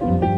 Bye.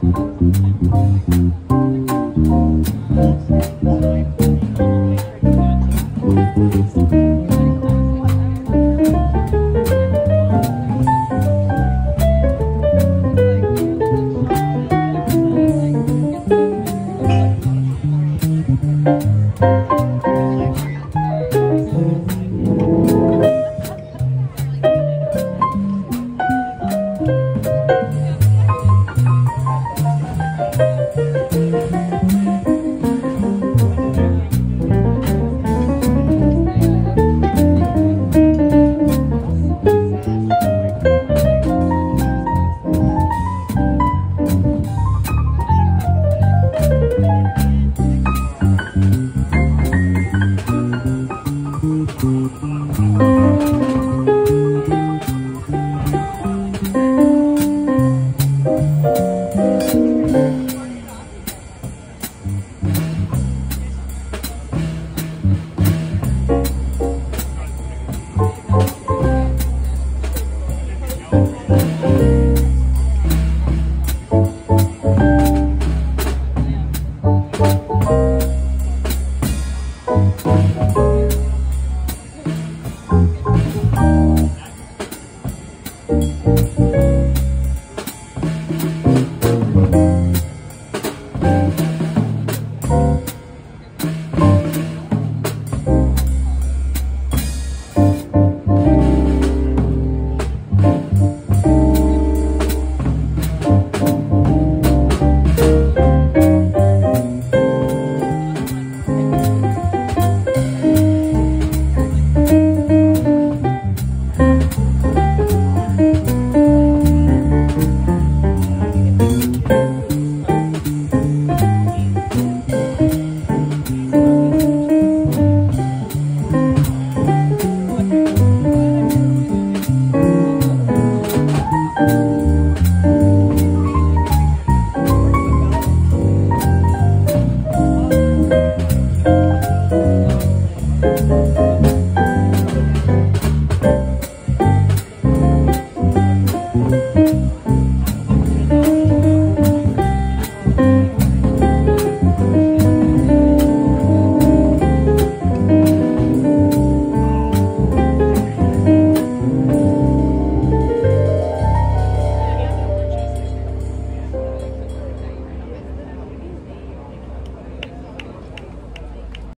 Thank you.